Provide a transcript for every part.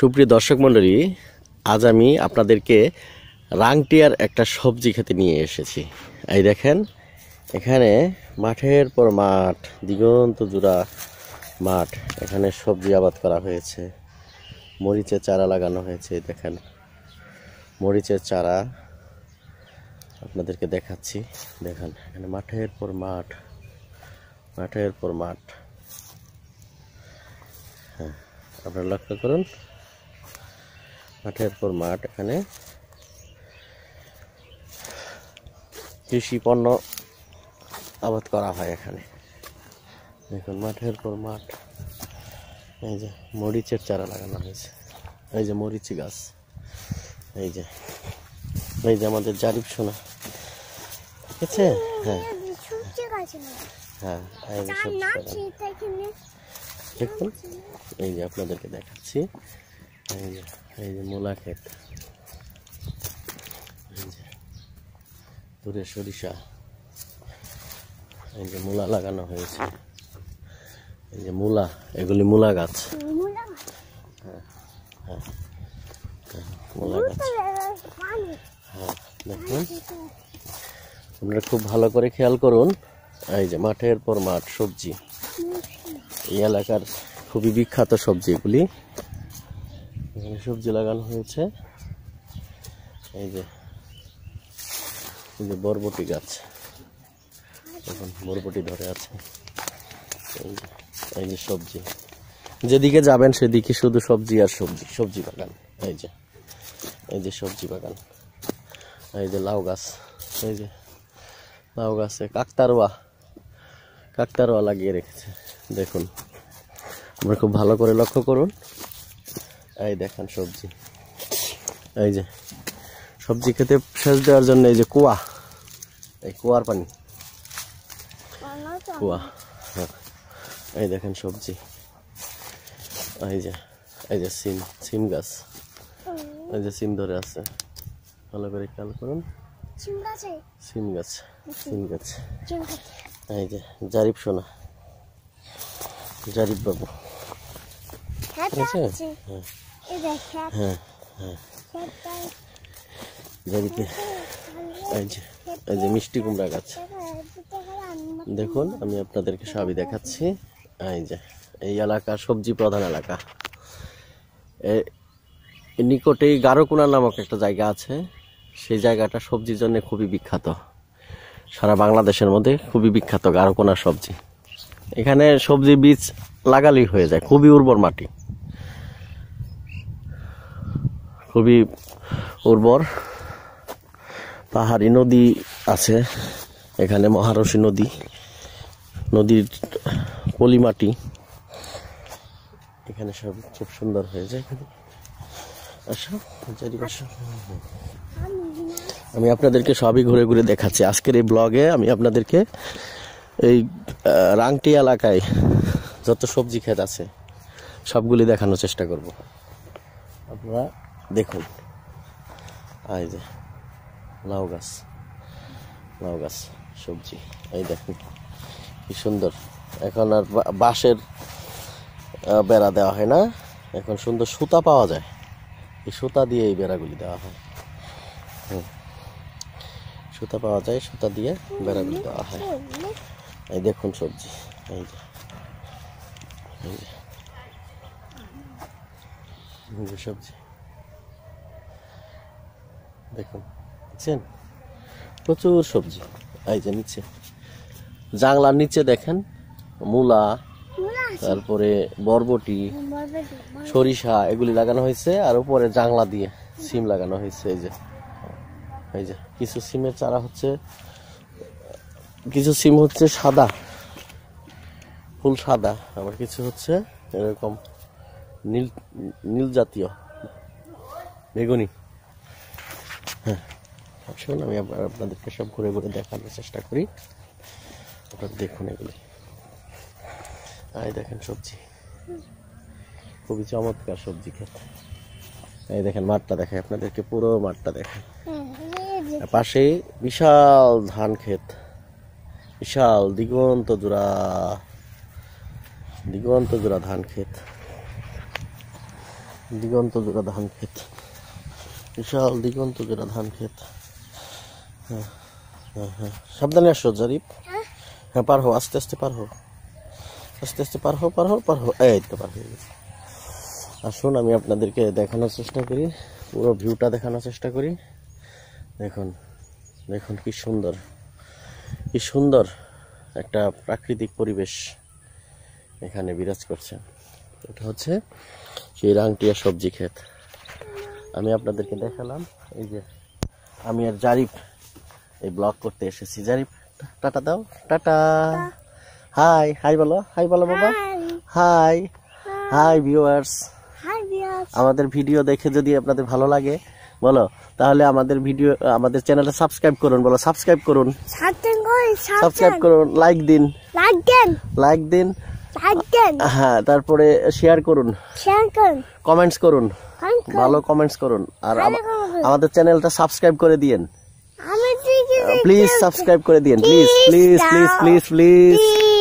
সুপ্রিয় দর্শক মণ্ডলী, আজ আমি আপনাদেরকে রাংটিয়ার একটা সবজি খেতে নিয়ে এসেছি। এই দেখেন, এখানে মাঠের পর মাঠ, দিগন্ত জুড়া মাঠ, এখানে সবজি আবাদ করা হয়েছে। মরিচের চারা লাগানো হয়েছে দেখেন। মরিচের চারা আপনাদেরকে দেখাচ্ছি। দেখেন, এখানে মাঠের পর মাঠ, মাঠের পর মাঠ। হ্যাঁ আপনারা লক্ষ্য করুন। মাঠের পর মাঠ এখানে। কৃষি পণ্য আবাদ করা হয় এখানে। দেখুন মাঠের পর মাঠ। এই যে মরিচের চারা লাগানো হয়েছে। এই যে মরিচি গাছ। এই যে এই যে আমাদের জারিফ সোনা। ঠিক আছে? হ্যাঁ। হ্যাঁ এই যে দেখুন এই যে আপনাদেরকে দেখাচ্ছি। এই যে এই যে মূলা ক্ষেত। দূরে সরিষা। এই যে মূলা লাগানো হয়েছে। এই যে মূলা এগুলি মূলা গাছ। মূলা? মূলা গাছ। হ্যাঁ দেখুন। আপনারা খুব ভালো করে খেয়াল করুন। এই যে মাঠের পর মাঠ সবজি। এই এলাকার খুবই বিখ্যাত সবজি এগুলি। সবজি লাগানো হয়েছে। এই যে এই যে বরবটি গাছ। এখন বরবটি ধরে আছে। এই যে এই যে সবজি। যেদিকে যাবেন সেদিকে শুধু সবজি আর সবজি সবজি বাগান। এই যে এই যে সবজি বাগান। এই যে লাউ গাছ। এই যে লাউ গাছে কাকতারোয়া। কাকতারোয়া লাগিয়ে রেখেছে। দেখুন আপনারা খুব ভালো করে লক্ষ্য করুন। এই দেখেন সবজি। এই যে সবজি খেতে সেচ দেওয়ার জন্য এই যে কুয়া এই কুয়ার পানি। কুয়া হ্যাঁ। এই দেখেন সবজি। এই যে এই যে সিম সিম গাছ। এই যে সিম ধরে আছে। ভালো করে খেয়াল করুন। সিম গাছ? সিম গাছ এই যে জারিফ সোনা। জারিফ বাবু। হ্যাঁ ঠিক আছে? হ্যাঁ। হ্যাঁ হ্যাঁ। এই যে মিষ্টি কুমড়া গাছ। দেখুন আমি আপনাদেরকে সবই দেখাচ্ছি। এই যে এই এলাকা সবজি প্রধান এলাকা। নিকটেই গারোকুনা নামক একটা জায়গা আছে। সেই জায়গাটা সবজির জন্য খুবই বিখ্যাত। সারা বাংলাদেশের মধ্যে খুবই বিখ্যাত গারোকুনা সবজি। এখানে সবজি বীজ লাগালেই হয়ে যায় খুবই উর্বর মাটি। খুবই উর্বর। পাহাড়ি নদী আছে, এখানে মহারশী নদী। নদীর পলিমাটি, এখানে সব খুব সুন্দর হয়ে যায়। এখানে। আমি আপনাদেরকে সবই ঘুরে ঘুরে দেখাচ্ছি। আজকের এই ব্লগে আমি আপনাদেরকে এই রাংটি এলাকায় যত সবজি ক্ষেত আছে, সবগুলি দেখানোর চেষ্টা করব। আপনারা দেখুন। এই যে, লাউ গাছ লাউ গাছ, সবজি। এই দেখুন, কি সুন্দর। এখন আর বাঁশের বেড়া দেওয়া হয় না। এখন সুন্দর সুতা পাওয়া যায়। এই সুতা দিয়ে এই বেড়াগুলি দেওয়া হয়। সুতা পাওয়া যায়, সুতা দিয়ে বেড়াগুলি দেওয়া হয়। এই দেখুন সবজি। এই যে। এই যে সবজি। দেখুন দেখছেন? প্রচুর সবজি। এই যে নিচে। জাংলার নিচে দেখেন মূলা তারপরে বরবটি সরিষা এগুলি লাগানো হয়েছে আর উপরে জাংলা দিয়ে সিম লাগানো হয়েছে এই যে। এই যে কিছু সিমের চারা হচ্ছে কিছু সিম হচ্ছে সাদা ফুল সাদা আবার কিছু হচ্ছে এরকম নীল নীল জাতীয় বেগুনি। হ্যাঁ। আসুন, আমি আবার আপনাদেরকে সব ঘুরে ঘুরে দেখানোর চেষ্টা করি। আপনারা দেখুন এগুলি। এই দেখেন সবজি। খুবই চমৎকার সবজি ক্ষেত এই দেখেন, মাঠটা দেখে আপনাদেরকে, পুরো মাঠটা দেখে পাশে বিশাল ধান ক্ষেত। বিশাল দিগন্ত জোড়া। দিগন্ত জোড়া ধান ক্ষেত। দিগন্ত জোড়া ধান ক্ষেত। বিশাল দিগন্ত জোড়া ধান ক্ষেত। হ্যাঁ হ্যাঁ হ্যাঁ। সাবধানে আসো, জারিফ। হ্যাঁ পার হো আস্তে আস্তে পার হো আস্তে আস্তে পার হো পার হো পার হো এই তো পার হয়ে গেছে। আসুন, আমি আপনাদেরকে দেখানোর চেষ্টা করি। পুরো ভিউটা দেখানোর চেষ্টা করি। দেখুন দেখুন কি সুন্দর। কি সুন্দর একটা প্রাকৃতিক পরিবেশ এখানে বিরাজ করছে। এটা হচ্ছে সেই রাংটিয়া সবজি ক্ষেত। আমি আপনাদেরকে দেখালাম এই যে আমি আর জারিফ এই ব্লগ করতে এসেছি। জারিফ টাটা দাও টাটা। হাই হাই বলো হাই বলো বাবা। হাই হাই ভিউয়ার্স আমাদের ভিডিও দেখে যদি আপনাদের ভালো লাগে বলো তাহলে আমাদের ভিডিও আমাদের চ্যানেলটা সাবস্ক্রাইব করুন বলো সাবস্ক্রাইব করুন সাবস্ক্রাইব। করুন লাইক দিন। লাইক দিন। লাগেন হ্যাঁ তারপরে শেয়ার করুন। শেয়ার করুন। কমেন্টস করুন। ভালো কমেন্টস করুন। আর। আমাদের চ্যানেলটা সাবস্ক্রাইব করে দিয়েন। প্লিজ সাবস্ক্রাইব করে দিন please please please please please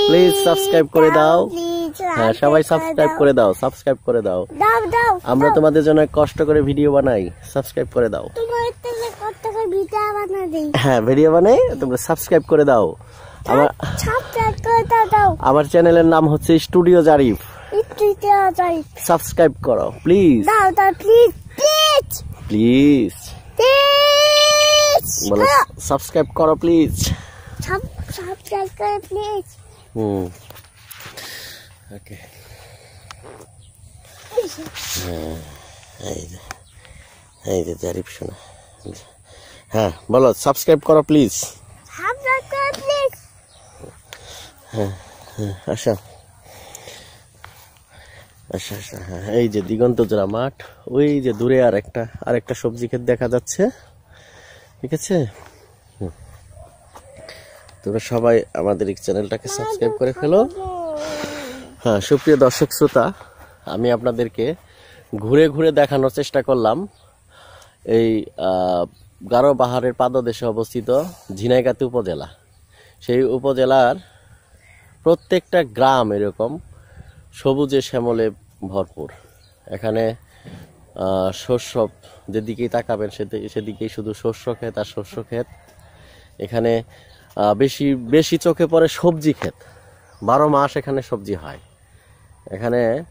please subscribe করে দাও হ্যাঁ সবাই সাবস্ক্রাইব করে দাও সাবস্ক্রাইব করে দাও। দাও দাও আমরা তোমাদের জন্য কষ্ট করে ভিডিও বানাই সাবস্ক্রাইব করে দাও। হ্যাঁ ভিডিও বানাই তোমরা সাবস্ক্রাইব করে দাও। আমার চ্যানেলের নাম হচ্ছে স্টুডিও জারিফ। সাবস্ক্রাইব করো please. Please please please. Please বলো সাবস্ক্রাইব করো প্লিজ সাবস্ক্রাইব করে প্লিজ হুম। ওকে। এই যে এই যে জারিফ শোনা। হ্যাঁ বলো সাবস্ক্রাইব করো প্লিজ সাবস্ক্রাইব করে প্লিজ আচ্ছা আচ্ছা আচ্ছা হ্যাঁ এই যে দিগন্ত জোড়া মাঠ, ওই যে দূরে আর একটা আর একটা সবজি ক্ষেত দেখা যাচ্ছে, ঠিক আছে। তোমরা সবাই আমাদের এই চ্যানেলটাকে সাবস্ক্রাইব করে ফেলো। হ্যাঁ সুপ্রিয় দর্শক শ্রোতা, আমি আপনাদেরকে ঘুরে ঘুরে দেখানোর চেষ্টা করলাম। এই গারো পাহাড়ের পাদদেশে অবস্থিত ঝিনাইগাতি উপজেলা। সেই উপজেলার প্রত্যেকটা গ্রাম এরকম সবুজে শ্যামলে ভরপুর। এখানে শস্য যেদিকেই তাকাবেন সেদি- সেদিকেই শুধু শস্য ক্ষেত আর শস্য ক্ষেত। এখানে বেশি বেশি চোখে পড়ে সবজি ক্ষেত। বারো মাস এখানে সবজি হয়। এখানে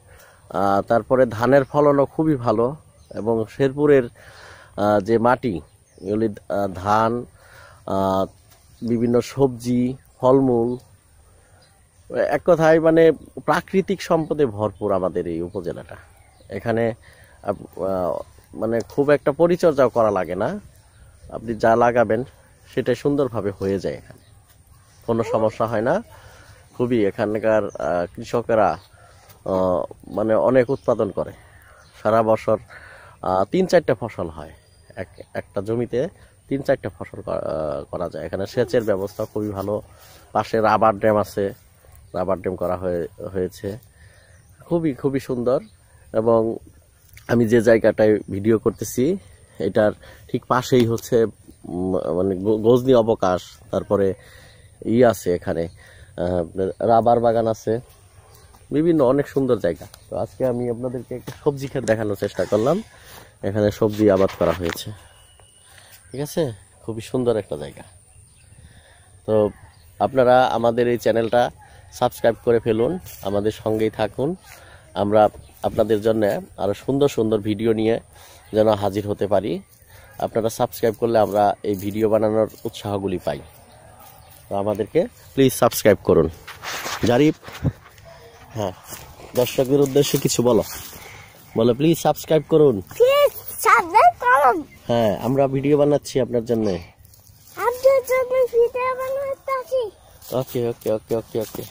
তারপরে ধানের ফলনও খুবই ভালো এবং শেরপুরের যে মাটি, এগুলি ধান বিভিন্ন সবজি, ফলমূল এক কথায় মানে প্রাকৃতিক সম্পদে ভরপুর আমাদের এই উপজেলাটা। এখানে মানে খুব একটা পরিচর্যাও করা লাগে না। আপনি যা লাগাবেন সেটা সুন্দরভাবে হয়ে যায় এখানে। কোনো সমস্যা হয় না। খুবই এখানকার কৃষকেরা মানে অনেক উৎপাদন করে। সারা বছর তিন চারটা ফসল হয়। এক, একটা জমিতে তিন চারটা ফসল করা যায়। এখানে সেচের ব্যবস্থা খুবই ভালো। পাশে রাবার ড্যাম আছে। রাবার ড্যাম করা হয়ে, হয়েছে। খুবই খুবই সুন্দর এবং আমি যে জায়গাটায় ভিডিও করতেছি, এটার ঠিক পাশেই হচ্ছে মানে গজনি অবকাশ, তারপরে ই আছে এখানে রাবার বাগান আছে। বিভিন্ন অনেক সুন্দর জায়গা। তো আজকে আমি আপনাদেরকে একটা সবজি ক্ষেত দেখানোর চেষ্টা করলাম। এখানে সবজি আবাদ করা হয়েছে। ঠিক আছে? খুবই সুন্দর একটা জায়গা। তো আপনারা আমাদের এই চ্যানেলটা সাবস্ক্রাইব করে ফেলুন আমাদের সঙ্গেই থাকুন। আমরা আপনাদের জন্য আরও সুন্দর সুন্দর ভিডিও নিয়ে যেন হাজির হতে পারি। আপনারা সাবস্ক্রাইব করলে আমরা এই ভিডিও বানানোর উৎসাহগুলি পাই। তো আমাদেরকে প্লিজ সাবস্ক্রাইব করুন। জারিফ হ্যাঁ দর্শকদের উদ্দেশ্যে কিছু বলো। বলো প্লিজ সাবস্ক্রাইব করুন। হ্যাঁ আমরা ভিডিও বানাচ্ছি আপনার জন্য। ওকে ওকে ওকে ওকে ওকে